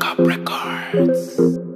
Fuck Up Records.